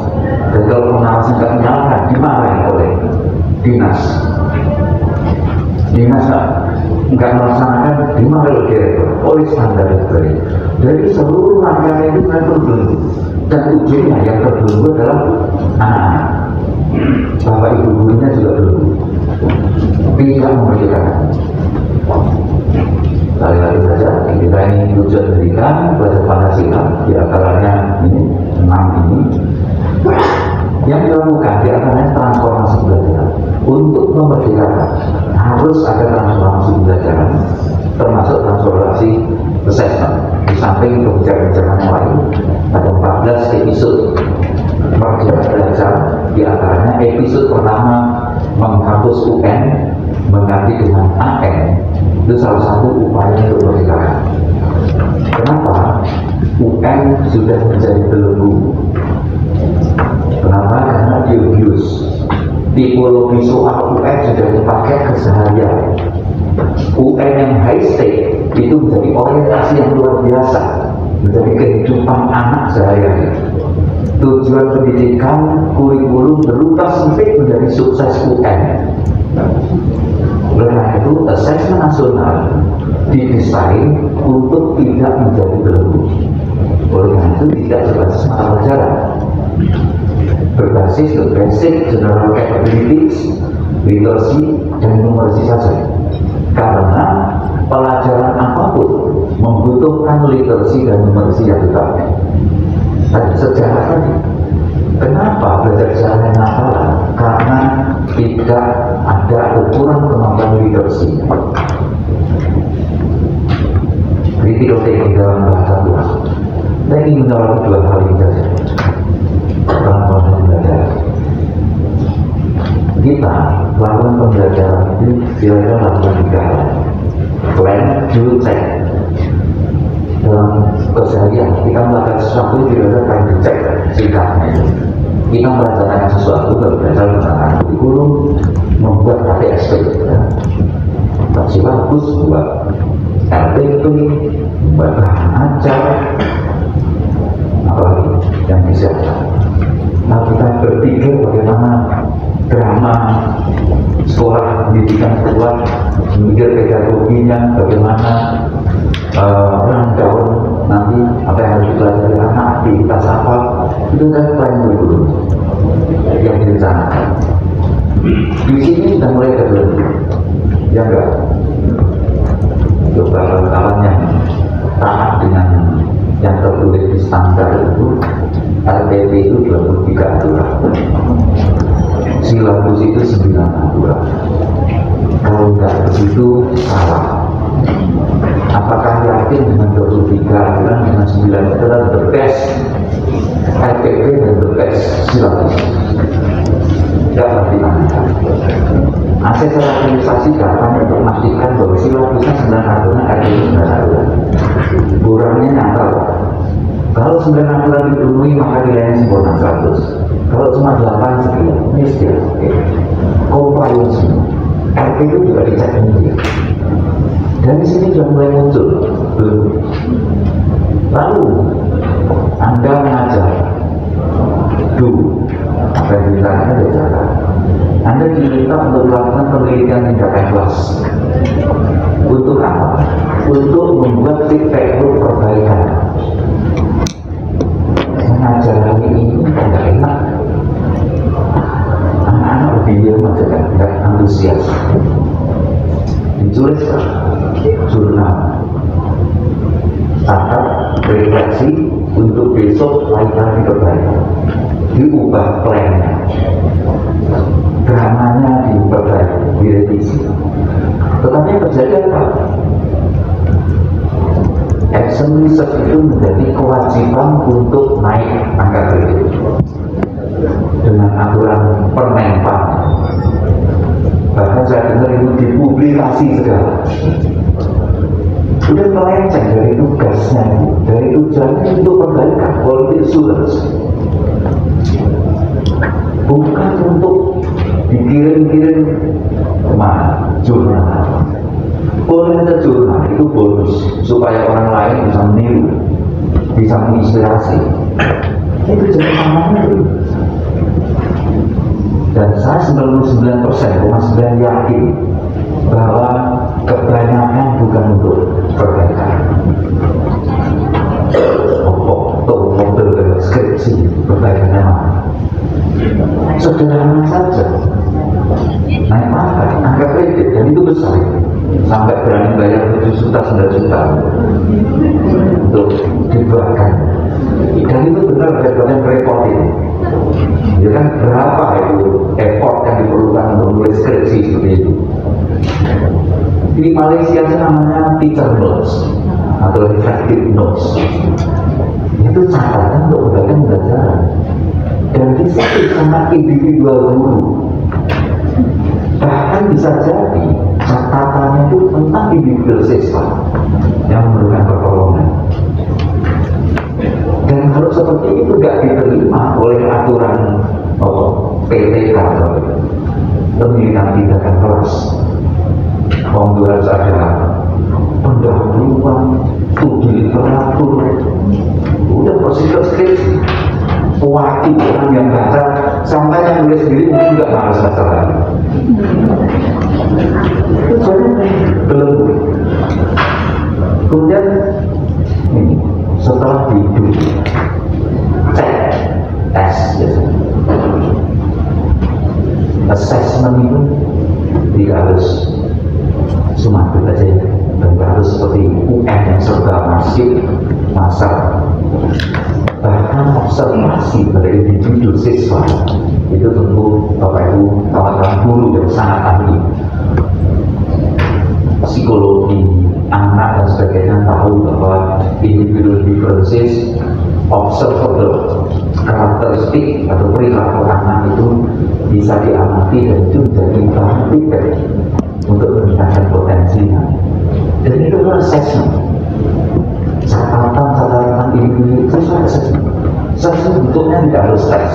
Dan kalau pengawas tidak menyalahkan dimarahin oleh dinas. Dinas nggak melaksanakan dimarahin oleh direktur? Oleh standar dari dari seluruh rakyat itu kan terbelenggu dan ujungnya yang terbelenggu adalah anak-anak. Bapak ibu gurunya juga belum tidak memerdekakan Kali-kali saja. Kita ini tujuan pendidikan belajar Pancasila di antaranya ini enam ini. Yang dilakukan di antaranya transformasi belajar. Untuk memerdekakan harus ada transformasi belajar. Termasuk transformasi assessment. Di samping kebijakan-kebijakan yang lain. Ada 14 episode merdeka belajar. Di antaranya episode pertama menghapus UN mengganti dengan AN itu salah satu upaya untuk merdekakan kenapa? UN sudah menjadi belenggu kenapa? Karena diabuse tipologi soal UN sudah dipakai keseharian. UN yang high stake itu menjadi orientasi yang luar biasa. Menjadi kehidupan anak sehari-hari. Tujuan pendidikan kurikulum berutas sempit menjadi sukses UN karena itu asesmen nasional didesain untuk tidak menjadi belenggu oleh karena itu tidak sebatas mata pelajaran berbasis the basic general capabilities literacy dan numerasi saja karena pelajaran apa pun membutuhkan literasi dan numerasi yang tetap. Tadi sejarah tadi, kenapa belajar sejarah yang? Karena tidak ada ukuran kemampuan literasi. Critical thinking dalam bahasa. Saya ingin dua hal ini saja. Kita melakukan pembelajaran itu kira-kira melakukan tiga hal plan, do, check dalam keseharian kita melakukan sesuatu kira-kira plan, do, check itu kita merancangkan sesuatu menggunakan kurikulum membuat ya. Pasti bagus buat LPP buat bahan ajar apalagi yang bisa. Nah kita berpikir bagaimana drama sekolah pendidikan sekolah memikir pedagoginya bagaimana uh, rundown nanti apa yang harus dipelajari anak aktivitas apa itu kan plan dulu. Yang direncanakan di sini sudah mulai terjadi ya enggak coba kawan-kawan yang taat dengan yang tertulis di standar itu RTP itu 23 aturan. Silabus itu 9 aturan. Kalau enggak begitu salah. Apakah yakin dengan 23 aturan dengan 9 aturan? The best. RTP dan the best. Silabus tidak pasti Aset organisasi datang untuk memastikan bahwa silabusnya 9 aturan RTP 9 aturan kurangnya nyata kalau 9 aturan dipenuhi maka nilainya sempurna 100 kalau cuma 8 sekian. Miskin okay. compliance RP itu juga dicek dia dan di sini sudah mulai muncul. Lalu anda mengajar. Do apa yang ada cara Anda diminta untuk melakukan penelitian tindakan kelas. Untuk apa? Untuk membuat feedback untuk perbaikan. Mengajar hari ini tidak enak. Anak-anak lebih aja kan, tidak antusias. Ditulis jurnal, catat refleksi untuk besok lagi perbaikan diubah plannya dramanya diperbaiki direvisi. Tetapi yang terjadi apa? Action research itu menjadi kewajiban untuk naik angka kredit. Dengan aturan permenpan. Bahkan saya dengar itu dipublikasi segala. Sudah melenceng dari tugasnya dari tujuannya untuk perbaikan quality assurance bukan untuk dikirim-kirim jurnal. Boleh ada jurnal itu bonus supaya orang lain bisa meniru bisa menginspirasi. Itu jadi namanya itu dan saya 99 persen, sembilan yakin bahwa kebanyakan bukan untuk perbaikan. Pokok atau model deskripsi perbaikannya mana sederhana saja. Naik pangkat angka kredit dan itu besar. Sampai berani bayar 7 juta 9 juta. Untuk dibuatkan. Dan itu benar daripada repot ini. Ya kan berapa itu effort yang diperlukan untuk menulis skripsi seperti itu? Di Malaysia itu namanya teacher notes atau reflective notes. Itu catatan untuk memberikan pembelajaran dan situ sangat individual guru. Bahkan bisa jadi catatannya itu tentang individual siswa yang memerlukan pertolongan. Dan kalau seperti itu tidak diterima oleh aturan oh, PTK pendidikan tindakan kelas harus ada pendahuluan studi literatur udah prosedur skripsi waktu orang yang baca sampai yang nulis sendiri mungkin juga malas baca lagi. Belum. Kemudian ini setelah tidur cek tes assessment itu tidak harus Sumatera aja dan harus seperti UN yang serba masif masa bahkan observasi pada individu siswa. Itu tentu Bapak Ibu kawan-kawan guru yang sangat ahli. Psikologi anak dan sebagainya tahu bahwa individual differences observable karakteristik atau perilaku anak itu bisa diamati dan itu menjadi bahan untuk meningkatkan potensinya. Dan itu adalah assessment. Catatan-catatan ini itu saya saya bentuknya tidak harus tes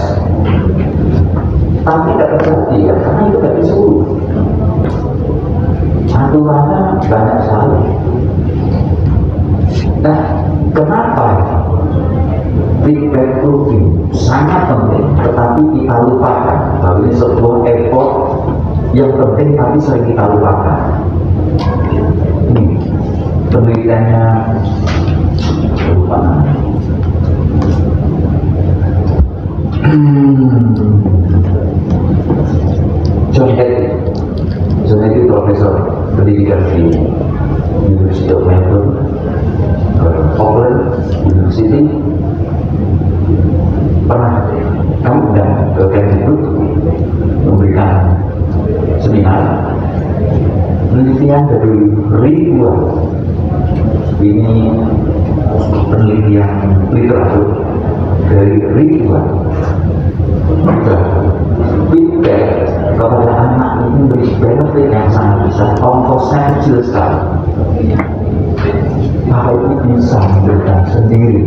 tapi tidak terjadi ya karena itu tidak disuruh aturannya banyak sekali. Nah kenapa feedback rutin sangat penting tetapi kita lupakan? Bahwa ini sebuah effort yang penting tapi sering kita lupakan. Ini penelitiannya di University of Melbourne uh, Auckland University pernah kamu dan ke itu memberikan seminar penelitian dari ribuan ini penelitian literatur dari ribuan sudah feedback kepada anak ini memberi benefit yang sangat besar ongkosnya kecil sekali Bapak itu bisa memberikan sendiri.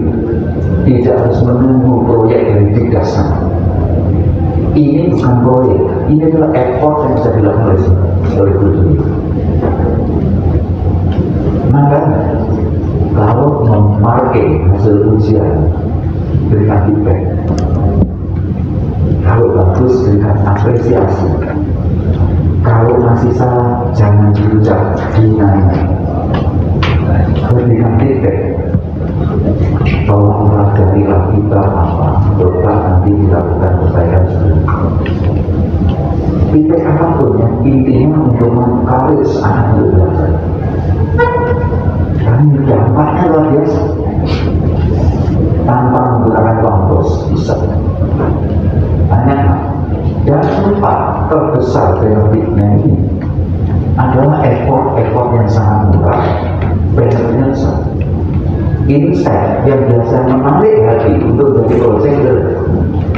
Tidak harus menunggu proyek dari digasnya ini bukan proyek ini adalah effort yang bisa dilakukan oleh, guru makanya kalau memarking hasil ujian berikan feedback kalau bagus berikan apresiasi. Masih salah jangan diucap hinanya berikan feedback bahwa pelajarilah kita apa? Coba nanti dilakukan perbaikan feedback apa pun yang intinya untuk mengkaris anak untuk belajar karena dampaknya luar biasa. Tanpa menggunakan bos bisa banyak dan tempat terbesar benefitnya ini adalah effort-effort yang sangat murah benefitnya besar. Instead yang biasa menarik hati untuk jadi projector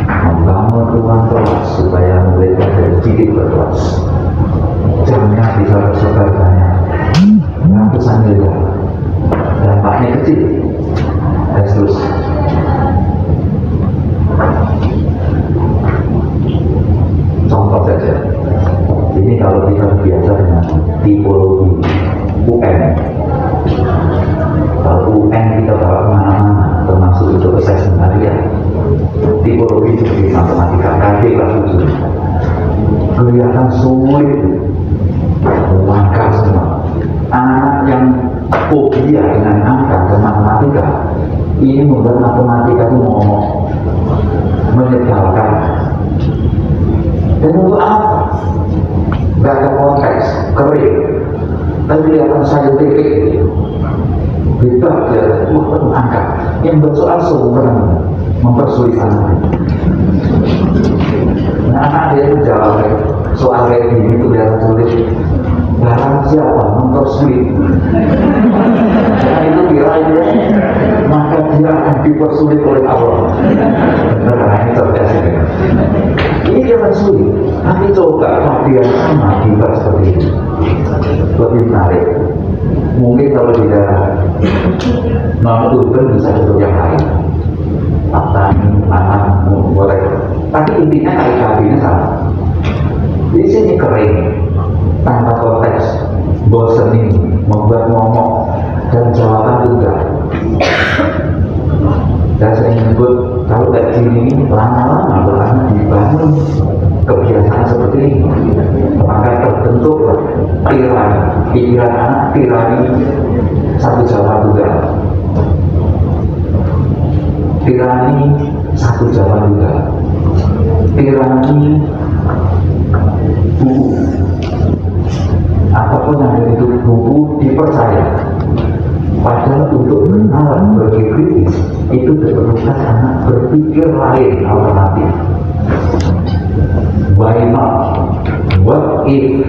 membangun ruang kelas supaya mereka dari didik berkelas jamnya bisa tersebar banyak sulit langkah semua anak yang fobia dengan angka dan matematika ini membuat matematika itu mau menyebalkan. Dan untuk apa? Gak ada konteks, kering. Kelihatan saintifik bebas ya, wah penuh angka. Yang bersoal sumber mempersulit anak. Nah anak dia itu jawab soal gini itu kelihatan sulit barang siapa mempersulit nah itu kira ya maka dia akan dipersulit oleh Allah. Benar ini cerdas ini ini jangan sulit tapi coba latihan sama kita seperti ini. Lebih menarik. Mungkin kalau tidak non urban bisa untuk yang lain. Petani, tanam, boleh. Tapi intinya KIKB ini sama di sini kering tanpa konteks. Bosenin membuat momok dan jawaban juga. Dan saya menyebut kalau kayak gini lama-lama berlama dibangun kebiasaan seperti ini. Maka terbentuk tirani pikiran anak tirani satu jawaban juga. Tirani satu jawaban juga. Tirani buku apa pun yang itu buku dipercaya. Padahal untuk benar berpikir kritis itu diperlukan anak berpikir lain alternatif why not? What if?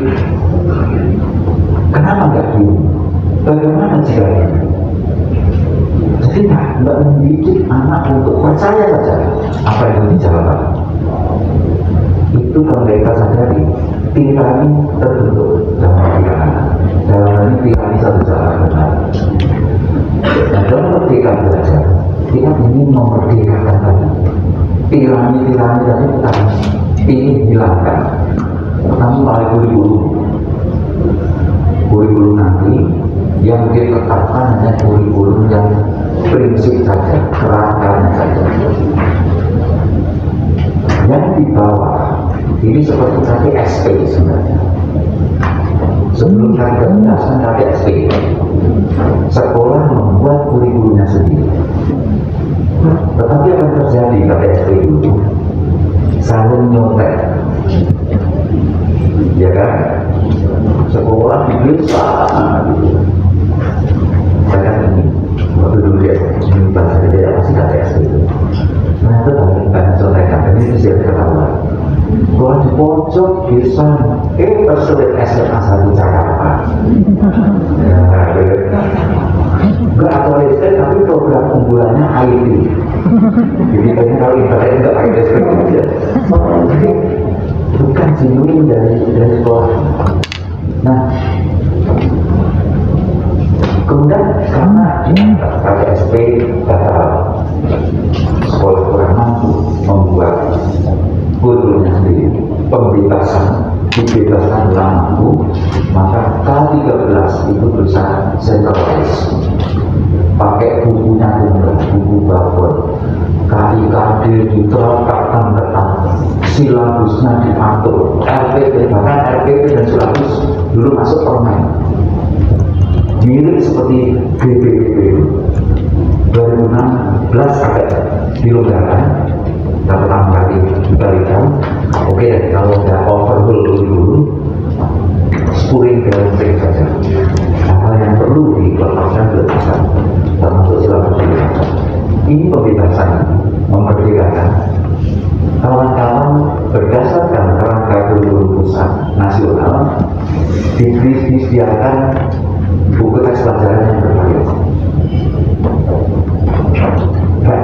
Kenapa nggak gini bagaimana jika ini? Jadi nggak mendidik anak untuk percaya saja. Apa yang dijawab itu mereka sadari tirani terbentuk dalam pikiran. Dalam hal ini tirani satu jalan benar. Nah dalam merdeka belajar kita ingin memerdekakan tadi. Tirani-tirani tadi kita ingin hilangkan. Pertama mulai kurikulum. Kurikulum nanti yang ditetapkan hanya kurikulum yang prinsip saja kerangkanya saja. Yang di bawah ini seperti tadi SP sebenarnya. Sebelum harga menjelaskan tadi SP sekolah membuat kurikulumnya sendiri. Tetapi akan terjadi pada SP itu? Saling nyontek. Ya kan? Sekolah di desa gitu saya ini waktu dulu ya ini bahasa dia pasti SP itu nah itu paling banyak contekan itu siap ketahuan di pojok desa eh tersulit SMA satu Jakarta. Enggak atau listrik tapi program unggulannya IT jadi banyak kalau internet enggak pakai listrik aja jadi bukan genuine dari dari sekolah. Nah kemudian karena KPSP kata sekolah kurang mampu membuat kurikulumnya sendiri pembebasan dibebaskan mampu maka K13 itu berusaha centralize pakai bukunya tunggal buku babon. KIKD diterapkan ketat. Silabusnya diatur. RPP bahkan RPP dan silabus dulu masuk permen. Mirip seperti GBPP 2016 agak dilonggarkan kita pertama kali dibalikan oke okay, kalau ada overhaul dulu spuring balancing saja. Hal yang perlu dilepaskan dilepaskan. Termasuk dilepaskan ini pembebasan memerdekakan. Kawan-kawan berdasarkan kerangka kurikulum pusat nasional disediakan buku teks pelajaran yang bervariasi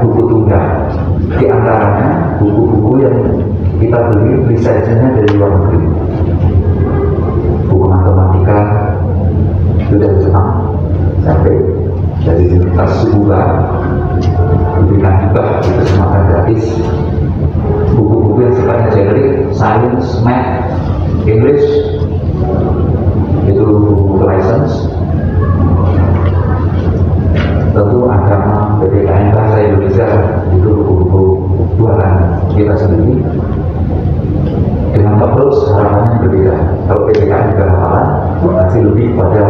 buku tunggal di antaranya buku-buku yang kita beli lisensinya dari luar negeri. Buku matematika itu dari Jepang sampai dari Universitas Subuga. Diberikan hibah itu semua gratis. Buku-buku yang sifatnya generik science, math, English. Itu buku license. Tentu agama kita sendiri dengan approach harapannya berbeda. Kalau PPKN juga hafalan masih lebih pada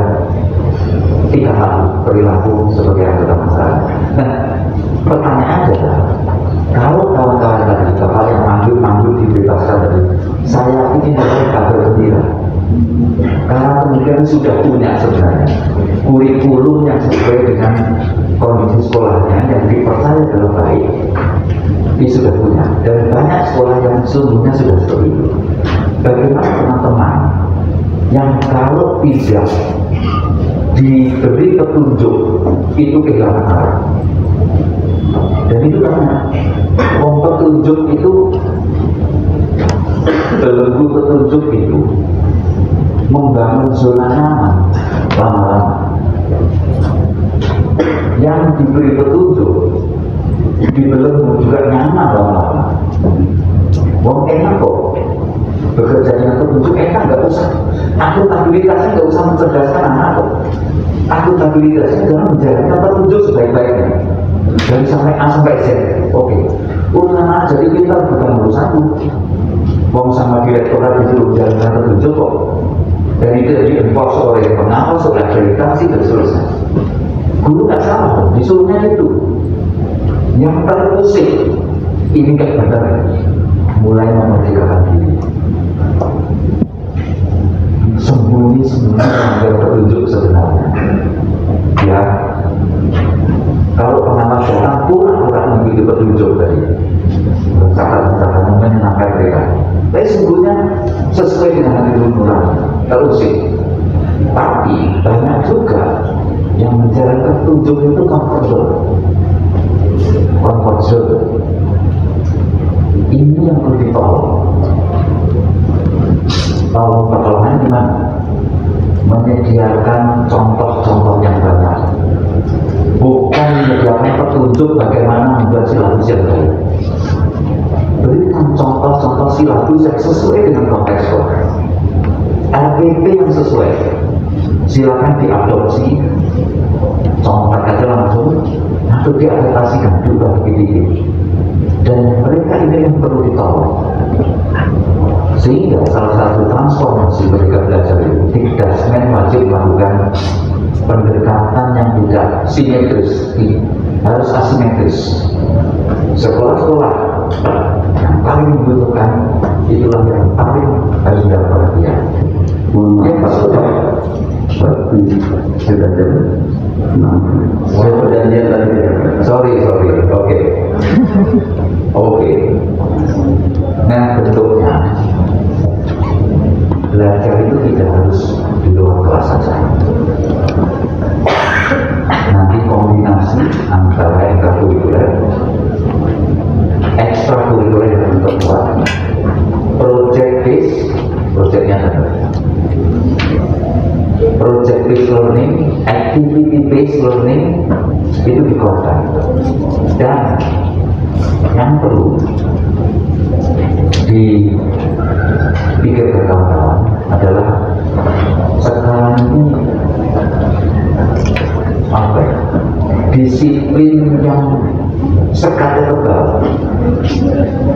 tiga hal perilaku sebagai anggota masyarakat. Nah pertanyaan adalah kalau kawan-kawan tadi bapak yang manggil-manggil dibebaskan tadi saya ini adalah kabar gembira. Karena kemudian sudah punya sebenarnya. Kurikulum yang sesuai dengan kondisi sekolahnya yang dipercaya dengan baik ini sudah punya dan banyak sekolah yang sesungguhnya sudah seperti itu. Bagaimana teman-teman yang kalau tidak diberi petunjuk itu kehilangan arah? Dan itu karena Wong petunjuk itu belenggu petunjuk itu membangun zona nyaman lama-lama. Yang diberi petunjuk dibelenggu juga nyaman lama-lama Wong enak kok. Bekerja dengan petunjuk enak nggak usah. Akuntabilitasnya nggak usah mencerdaskan anak kok. Akuntabilitasnya adalah menjalankan petunjuk sebaik-baiknya. Dari sampai A sampai Z. Oke. Okay. urusan A jadi kita bukan urusanku Wong sama direktorat disuruh menjalankan petunjuk kok. Dan itu jadi enforce oleh pengawas oleh akreditasi dan seterusnya. Guru nggak salah disuruhnya itu yang terusik ini benar. Mulai memerdekakan diri. Sembunyi sembunyi sampai petunjuk sebenarnya. Ya. Kalau pengamat datang pura-pura memiliki petunjuk dari catatan-catatan menyenangkan mereka. Tapi sungguhnya sesuai dengan hati nurani terus sih tapi banyak juga yang menjalankan petunjuk itu comfort comfort zone ini yang perlu ditolong. Tolong pertolongan gimana? Menyediakan contoh-contoh yang banyak bukan menyediakan petunjuk bagaimana membuat silabus yang berikan contoh-contoh silabus yang sesuai dengan konteks RPP yang sesuai. Silakan diadopsi. Contoh aja langsung atau diadaptasikan juga begitu. Dan mereka ini yang perlu ditolong. Sehingga salah satu transformasi mereka belajar itu Dikdasmen wajib melakukan pendekatan yang tidak simetris. Harus asimetris. Sekolah-sekolah yang paling membutuhkan itulah yang paling harus dapat perhatian. Ya Pak. Soto sudah jadi saya perjanjian tadi? Sorry sorry. Oke. Okay. oke. Okay. nah bentuknya. Belajar itu tidak harus di luar kelas saja. Nanti kombinasi antara ekstrakurikuler ekstrakurikuler yang terkuat project base projectnya project based learning activity based learning itu dikuatkan dan yang perlu dipikirkan kawan-kawan adalah sekarang ini apa ya, disiplin yang sekatnya tebal.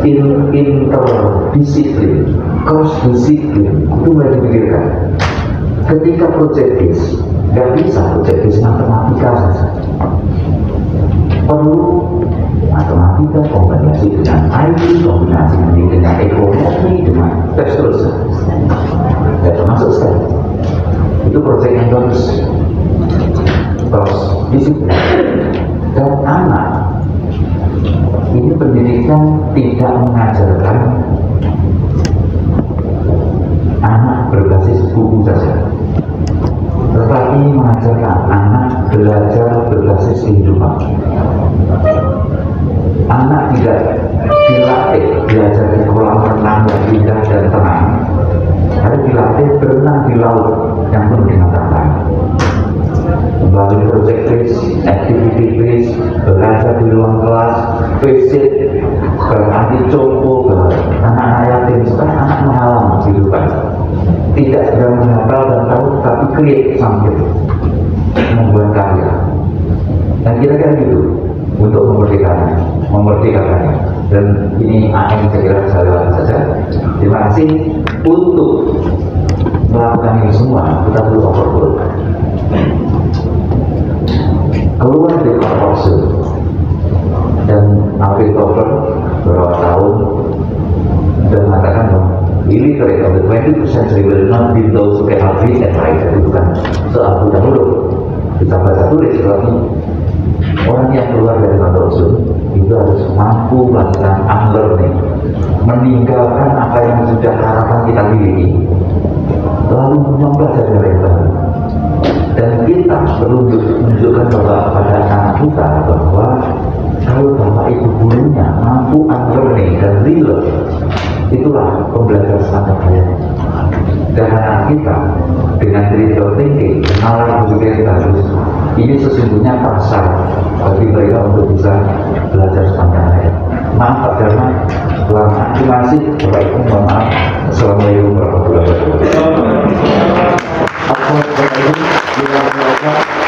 In, interdisiplin cross disiplin itu mulai dipikirkan ketika project base nggak bisa project base matematika saja. Perlu matematika kombinasi dengan IT kombinasi dengan ekonomi dengan terus. Ya termasuk sekali. Itu proyek yang bagus. Terus disiplin. Dan anak ini pendidikan tidak mengajarkan anak berbasis buku saja tetapi mengajarkan anak belajar berbasis kehidupan. Anak tidak dilatih belajar di kolam renang yang indah dan tenang. Harus dilatih berenang di laut yang penuh dengan tantangan melalui project base, activity base, belajar di ruang kelas, visit copo, ke anak-anak yatim, supaya anak mengalami kehidupan. Tidak sedang menghafal dan tahu, tapi create sambil membuat karya. Dan kira-kira gitu untuk memerdekakannya, memerdekakannya. Dan ini akan saya kira saya saja. Terima kasih untuk melakukan ini semua kita perlu overload keluar dari komfort dan Alvin Toffler beberapa tahun dan mengatakan bahwa illiterate of the 20th century will not be those who cannot read and write itu bukan soal bukan dulu kita baca tulis tetapi orang yang keluar dari komfort itu harus mampu melakukan unlearning meninggalkan apa yang sudah harapan kita miliki lalu mempelajari yang baru dan kita perlu menunjukkan bahwa pada anak kita bahwa kalau bapak ibu gurunya mampu unlearning dan relearn itulah pembelajaran kalian dan anak kita dengan critical thinking kenalan juga yang bagus ini sesungguhnya pasar bagi mereka untuk bisa belajar standar kalian maaf Pak Dharma terima kasih. Bapak Ibu mohon maaf. Assalamualaikum warahmatullahi wabarakatuh